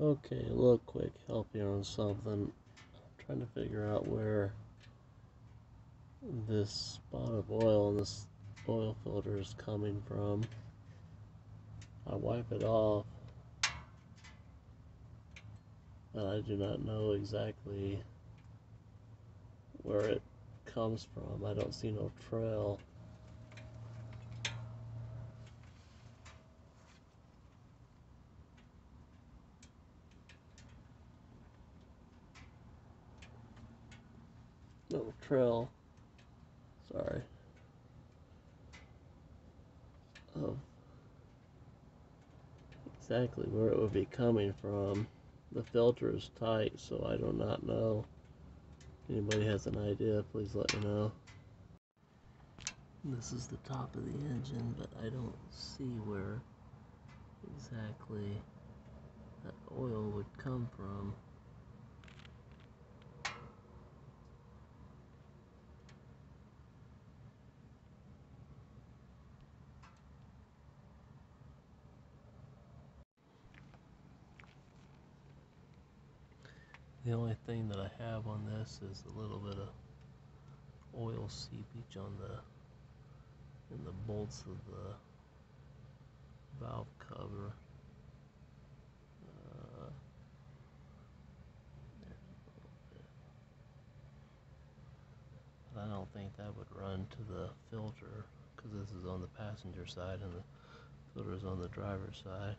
Okay, a little quick help here on something. I'm trying to figure out where this spot of oil in this oil filter is coming from. I wipe it off, but I do not know exactly where it comes from. I don't see no trail. No trail. Sorry. Of exactly where it would be coming from. The filter is tight, so I do not know. Anybody has an idea, please let me know. This is the top of the engine, but I don't see where exactly that oil would come from. The only thing that I have on this is a little bit of oil seepage on the in the bolts of the valve cover. Uh, I don't think that would run to the filter because this is on the passenger side and the filter is on the driver's side.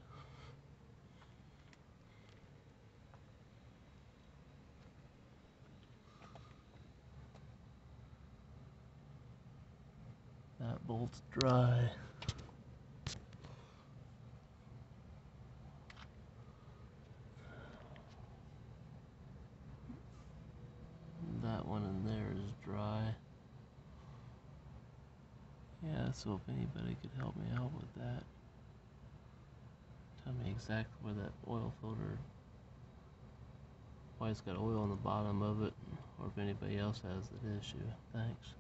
That bolt's dry. That one in there is dry. Yeah, so if anybody could help me out with that, tell me exactly where that oil filter, why it's got oil on the bottom of it, or if anybody else has that issue. Thanks.